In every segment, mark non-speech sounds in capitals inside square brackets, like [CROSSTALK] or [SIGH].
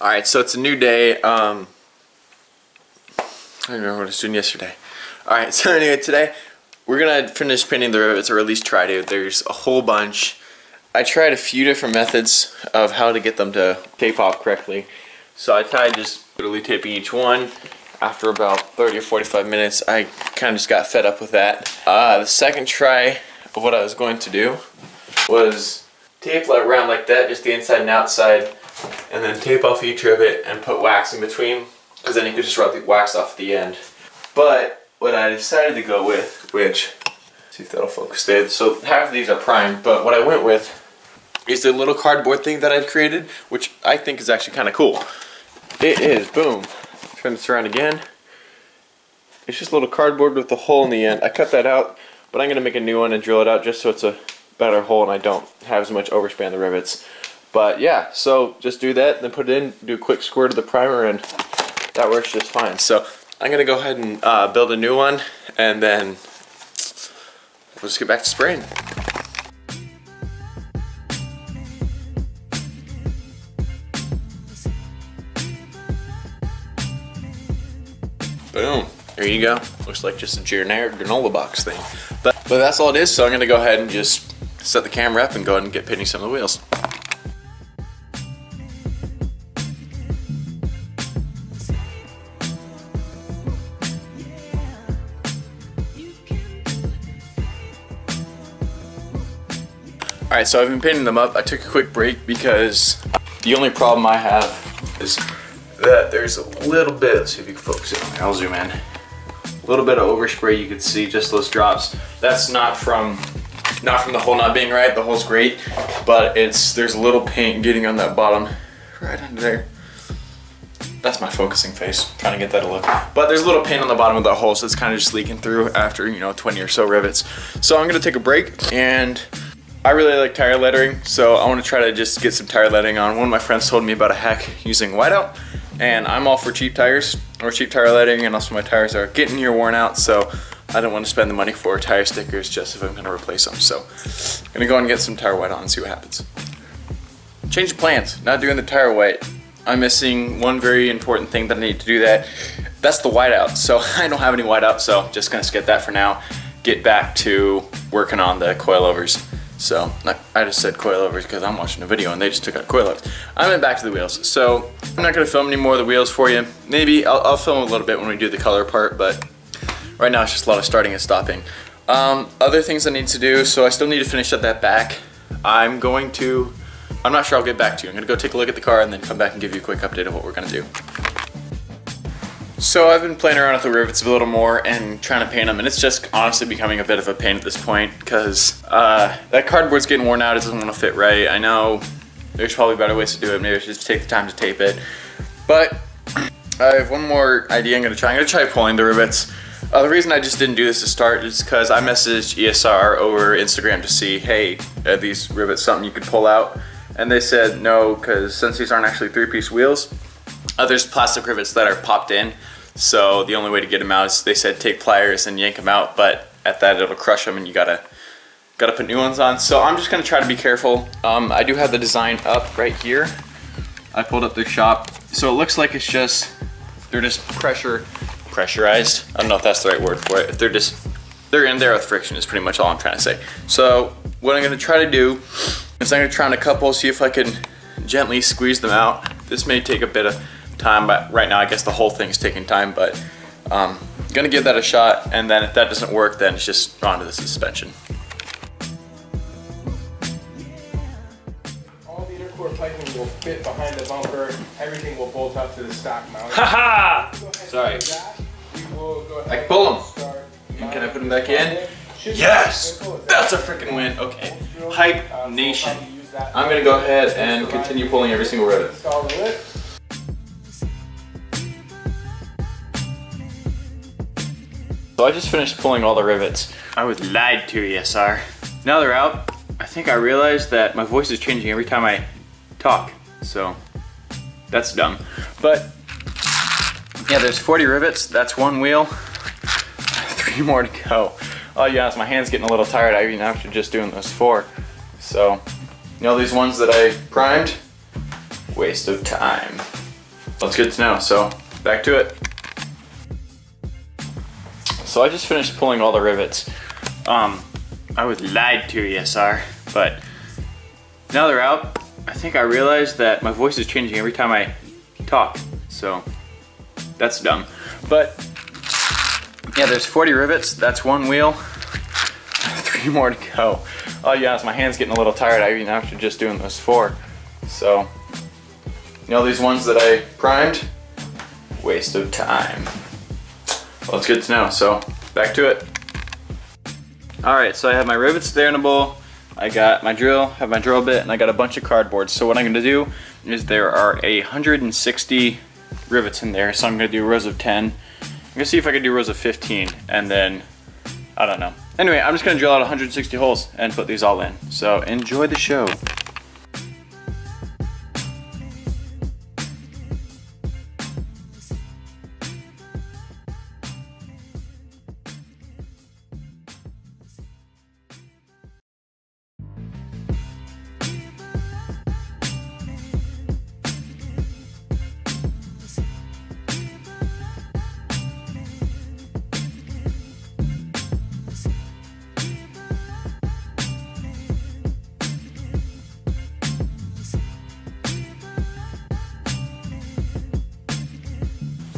Alright, so it's a new day. Um, I don't remember what I was doing yesterday. Alright, [LAUGHS] so anyway, today we're gonna finish painting the rivets, or at least try to. There's a whole bunch. I tried a few different methods of how to get them to tape off correctly. So I tried just literally taping each one. After about 30 or 45 minutes, I kind of just got fed up with that. Uh, the second try of what I was going to do was tape around like that, just the inside and outside, and then tape off each rivet and put wax in between, because then you could just rub the wax off the end. But what I decided to go with, which, see if that'll focus there. So half of these are primed, but what I went with is the little cardboard thing that I'd created, which I think is actually kind of cool. It is, boom. Turn this around again. It's just a little cardboard with a hole in the end. I cut that out, but I'm going to make a new one and drill it out just so it's a better hole and I don't have as much overspan the rivets. But yeah, so just do that, then put it in, do a quick squirt of the primer, and that works just fine. So I'm to go ahead and uh, build a new one, and then we'll just get back to spraying. Boom. There you go. Looks like just a generic granola box thing. But, but that's all it is, so I'm to go ahead and just set the camera up and go ahead and get painting some of the wheels. Alright, so I've been painting them up. I took a quick break because the only problem I have is that there's a little bit, let's see if you can focus it on I'll zoom in. A little bit of overspray you can see, just those drops. That's not from not from the hole not being right, the hole's great, but it's there's a little paint getting on that bottom right under there. That's my focusing face, trying to get that to look. But there's a little paint on the bottom of the hole, so it's kind of just leaking through after, you know, 20 or so rivets. So I'm gonna take a break and I really like tire lettering, so I want to try to just get some tire lettering on. One of my friends told me about a hack using whiteout, and I'm all for cheap tires or cheap tire lettering, and also my tires are getting year worn out, so I don't want to spend the money for tire stickers just if I'm going to replace them. So I'm going to go and get some tire white on and see what happens. Change of plans, not doing the tire white. I'm missing one very important thing that I need to do that. That's the whiteout. So [LAUGHS] I don't have any whiteout, so just going to skip that for now. Get back to working on the coilovers. So I just said coilovers because I'm watching a video and they just took out coilovers. I went back to the wheels. So I'm not gonna film any more of the wheels for you. Maybe I'll, I'll, film a little bit when we do the color part, but right now it's just a lot of starting and stopping. Um, other things I need to do, so I still need to finish up that back. I'm going to, I'm not sure I'll get back to you. I'm gonna go take a look at the car and then come back and give you a quick update of what we're gonna do. So I've been playing around with the rivets a little more and trying to paint them, and it's just honestly becoming a bit of a pain at this point because uh, that cardboard's getting worn out. It doesn't want to fit right. I know there's probably better ways to do it. Maybe I should just take the time to tape it. But [CLEARS THROAT] I have one more idea I'm going to try. I'm going to try pulling the rivets. Uh, the reason I just didn't do this to start is because I messaged ESR over Instagram to see, hey, are these rivets something you could pull out? And they said no, because since these aren't actually three-piece wheels, uh, there's plastic rivets that are popped in. So the only way to get them out is they said take pliers and yank them out, but at that it'll crush them and you gotta gotta put new ones on. So I'm just gonna try to be careful. Um, I do have the design up right here. I pulled up the shop. So it looks like it's just, they're just pressure, pressurized. I don't know if that's the right word for it. They're just, they're in there with friction is pretty much all I'm trying to say. So what I'm gonna try to do is I'm gonna try on a couple, see if I can gently squeeze them out. This may take a bit of time, but right now I guess the whole thing's taking time, but um, gonna give that a shot, and then if that doesn't work, then it's just on to the suspension. All the intercooler piping will fit behind the bumper, everything will bolt up to the stock mount. Haha! Sorry. I can pull them. And can I put them back in? Yes! That's a freaking win. Okay. Hype Nation. I'm gonna go ahead and continue pulling every single rivet. So I just finished pulling all the rivets. I was lied to, ESR. Now they're out. I think I realized that my voice is changing every time I talk. So that's dumb. But yeah, there's 40 rivets. That's one wheel. [LAUGHS] Three more to go. Oh yeah, my hand's getting a little tired I even after just doing those four. So, you know these ones that I primed? Waste of time. That's good to know. So back to it. So I just finished pulling all the rivets. Um, I was lied to, ESR. But now they're out. I think I realized that my voice is changing every time I talk. So that's dumb. But yeah, there's 40 rivets. That's one wheel. [LAUGHS] Three more to go. Oh yeah, my hand's getting a little tired. I even after just doing those four. So, you know these ones that I primed? Waste of time. Well, it's good to know. So, back to it. All right, so I have my rivets there in a bowl. I got my drill, have my drill bit, and I got a bunch of cardboard. So what I'm gonna do is there are a 160 rivets in there, so I'm gonna do rows of 10. I'm gonna see if I can do rows of 15, and then, I don't know. Anyway, I'm just gonna drill out 160 holes and put these all in. So enjoy the show.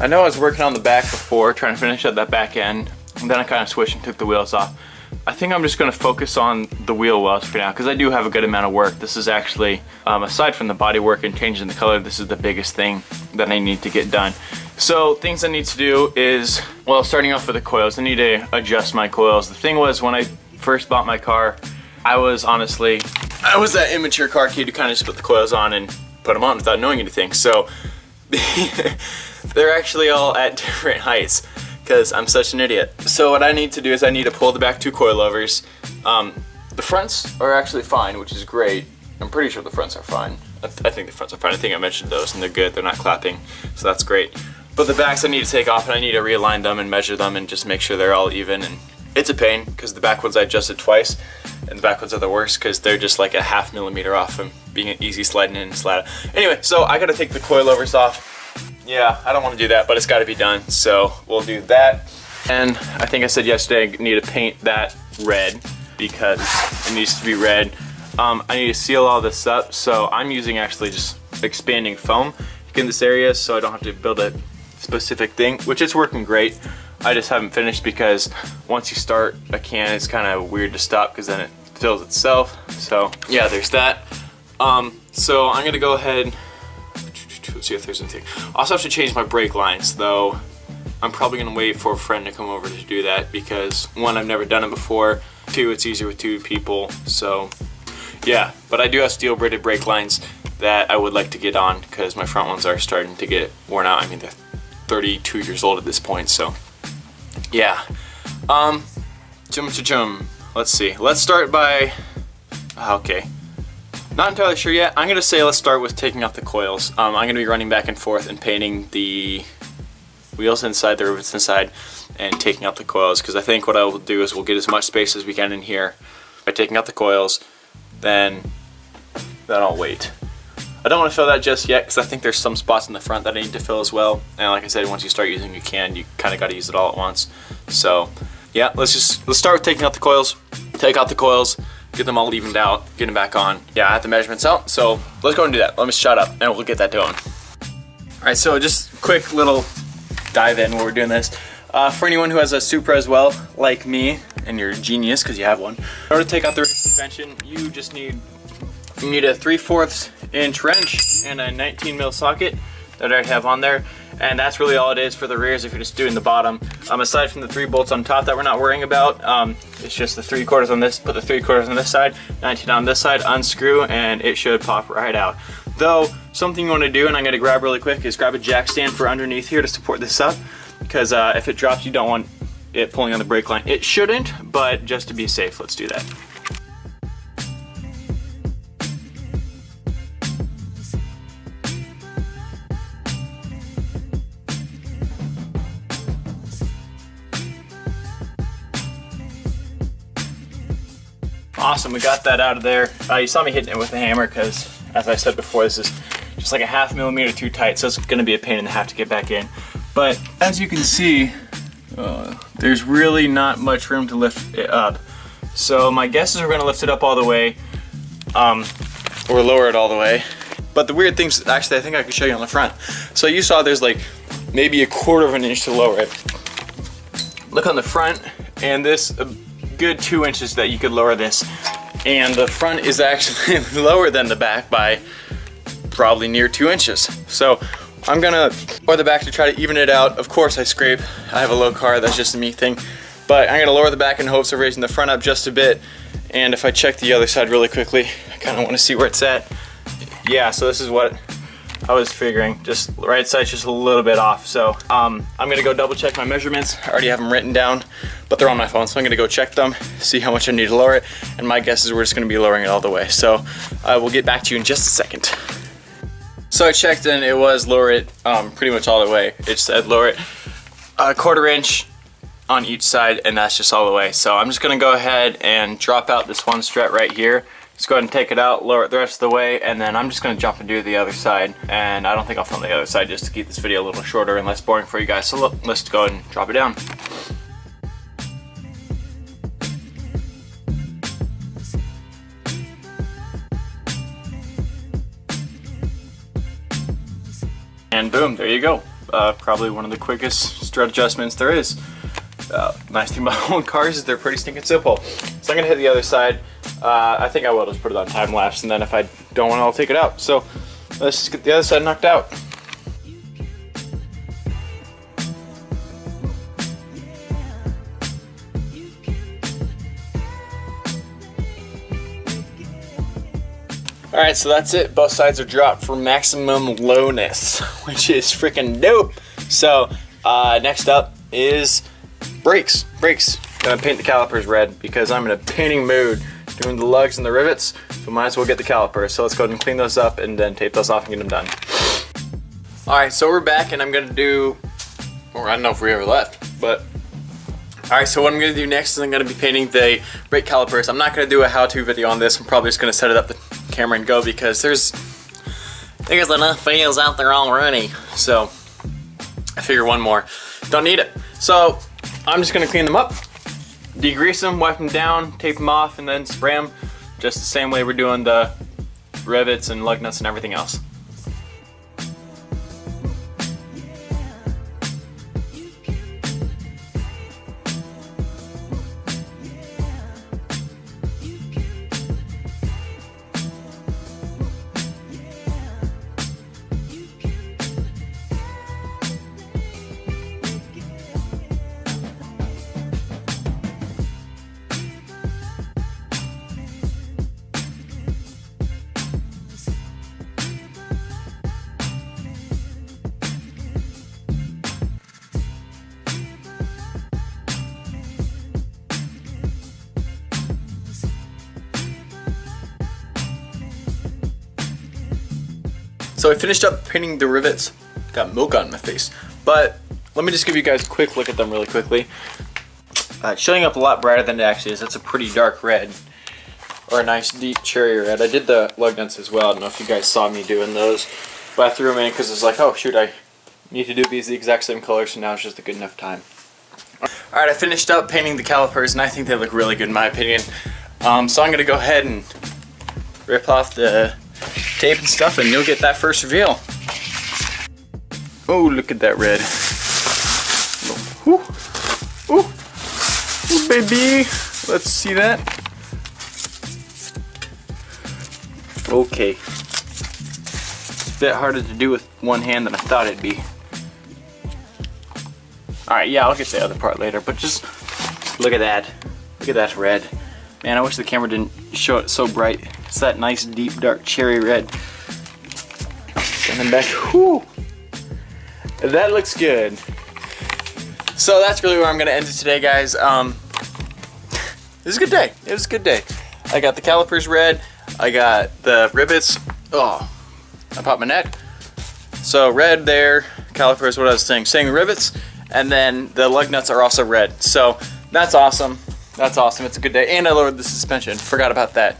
I know I was working on the back before, trying to finish up that back end, and then I kind of switched and took the wheels off. I think I'm just going to focus on the wheel wells for now because I do have a good amount of work. This is actually, um, aside from the body work and changing the color, this is the biggest thing that I need to get done. So things I need to do is, well, starting off with the coils, I need to adjust my coils. The thing was when I first bought my car, I was honestly, I was that immature car kid who kind of just put the coils on and put them on without knowing anything. So [LAUGHS] they're actually all at [LAUGHS] different heights because I'm such an idiot. So what I need to do is I need to pull the back two coilovers. Um, the fronts are actually fine, which is great. I'm pretty sure the fronts are fine. I, th I think the fronts are fine. I think I mentioned those and they're good. They're not clapping, so that's great. But the backs I need to take off and I need to realign them and measure them and just make sure they're all even. And it's a pain because the back ones I adjusted twice and the back ones are the worst because they're just like a half millimeter off from being an easy sliding in and slide out. Anyway, so I gotta take the coilovers off yeah, I don't want to do that, but it's got to be done. So we'll do that. And I think I said yesterday I need to paint that red because it needs to be red. Um, I need to seal all this up, so I'm using actually just expanding foam in this area so I don't have to build a specific thing, which is working great. I just haven't finished because once you start a can, it's kind of weird to stop because then it fills itself. So yeah, there's that. Um, so I'm gonna go ahead see if there's anything. Also have to change my brake lines, though. I'm probably gonna wait for a friend to come over to do that because one, I've never done it before. Two, it's easier with two people. So, yeah. But I do have steel braided brake lines that I would like to get on because my front ones are starting to get worn out. I mean, they're 32 years old at this point, so yeah. Um, chum chum. Let's see. Let's start by. Ah, okay. Not entirely sure yet. I'm gonna say let's start with taking out the coils. Um, I'm gonna be running back and forth and painting the wheels inside, the rivets inside, and taking out the coils because I think what I will do is we'll get as much space as we can in here by taking out the coils, then, then I'll wait. I don't want to fill that just yet because I think there's some spots in the front that I need to fill as well. And like I said, once you start using your can, you kind of got to use it all at once. So yeah, let's just, let's start with taking out the coils. Take out the coils, get them all evened out, get them back on. Yeah, I have the measurements out, so let's go and do that. Let me shut up and we'll get that going. All right, so just quick little dive in while we're doing this. Uh, for anyone who has a Supra as well, like me, and you're a genius because you have one, in order to take out the suspension, you just need you need a 3 4 inch wrench and a 19 mil socket that I have on there and that's really all it is for the rears if you're just doing the bottom. Um, aside from the three bolts on top that we're not worrying about, um, it's just the three quarters on this, put the three quarters on this side, 19 on this side, unscrew, and it should pop right out. Though, something you want to do, and I'm going to grab really quick, is grab a jack stand for underneath here to support this up, because uh, if it drops, you don't want it pulling on the brake line. It shouldn't, but just to be safe, let's do that. Awesome, we got that out of there. Uh, you saw me hitting it with a hammer because, as I said before, this is just like a half millimeter too tight, so it's gonna be a pain in the half to get back in. But as you can see, uh, there's really not much room to lift it up. So my guess is we're gonna lift it up all the way, um, or lower it all the way. But the weird things, actually I think I can show you on the front. So you saw there's like maybe a quarter of an inch to lower it. Look on the front, and this a good two inches that you could lower this. And the front is actually [LAUGHS] lower than the back by probably near two inches. So I'm gonna lower the back to try to even it out. Of course I scrape, I have a low car, that's just a me thing. But I'm gonna lower the back in hopes of raising the front up just a bit. And if I check the other side really quickly, I kinda wanna see where it's at. Yeah, so this is what I was figuring. Just right side's just a little bit off. So um, I'm gonna go double check my measurements. I already have them written down, but they're on my phone. So I'm gonna go check them, see how much I need to lower it. And my guess is we're just gonna be lowering it all the way. So I will get back to you in just a second. So I checked and it was lower it um, pretty much all the way. It said lower it a quarter inch on each side and that's just all the way. So I'm just gonna go ahead and drop out this one strut right here. Just go ahead and take it out, lower it the rest of the way, and then I'm just gonna jump and do the other side. And I don't think I'll film the other side just to keep this video a little shorter and less boring for you guys. So look, let's go ahead and drop it down. And boom, there you go. Uh, probably one of the quickest strut adjustments there is. Uh, nice thing about [LAUGHS] old cars is they're pretty stinking simple. So I'm gonna hit the other side. Uh, I think I will just put it on time lapse and then if I don't want I'll take it out. So let's get the other side knocked out. Alright, so that's it. Both sides are dropped for maximum lowness, [LAUGHS] which is freaking dope. So, uh, next up is brakes. Brakes. Gonna paint the calipers red because I'm in a painting mood doing the lugs and the rivets, so might as well get the calipers. So let's go ahead and clean those up and then tape those off and get them done. Alright, so we're back and I'm gonna do, or I don't know if we ever left, but Alright, so what I'm to do next is I'm to be painting the brake calipers. I'm not to do a how-to video on this. I'm probably just to set it up the camera and go because there's there's enough videos out there already. So I figure one more. Don't need it. So I'm just to clean them up, degrease them, wipe them down, tape them off, and then spray them just the same way we're doing the rivets and lug nuts and everything else. So I finished up painting the rivets. Got milk on my face. But let me just give you guys a quick look at them really quickly. Uh, showing up a lot brighter than it actually is. That's a pretty dark red. Or a nice deep cherry red. I did the lug nuts as well. I don't know if you guys saw me doing those. But I threw them in because it's like, oh shoot, I need to do these the exact same color, so now it's just a good enough time. Alright, I finished up painting the calipers and I think they look really good in my opinion. Um, so I'm going to go ahead and rip off the tape and stuff and you'll get that first reveal. Oh, look at that red. Ooh. Ooh. Ooh, baby. Let's see that. Okay. It's a bit harder to do with one hand than I thought it'd be. Alright, yeah, I'll get the other part later, but just look at that. Look at that red. Man, I wish the camera didn't show it so bright. It's that nice deep dark cherry red. And then back, whoo! That looks good. So that's really where I'm gonna end it today, guys. Um, it was a good day. It was a good day. I got the calipers red. I got the rivets. Oh, I popped my neck. So red there, calipers, what I was saying, saying rivets, and then the lug nuts are also red. So that's awesome. That's awesome. It's a good day. And I lowered the suspension. Forgot about that.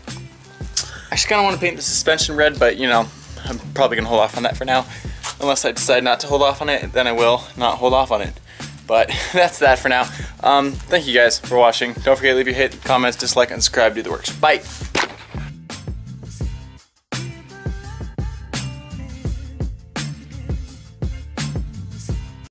I just kind of want to paint the suspension red, but you know, I'm probably gonna hold off on that for now. Unless I decide not to hold off on it, then I will not hold off on it. But [LAUGHS] that's that for now. Um, thank you guys for watching. Don't forget to leave your hit, comments, dislike, and subscribe. Do the works. Bye.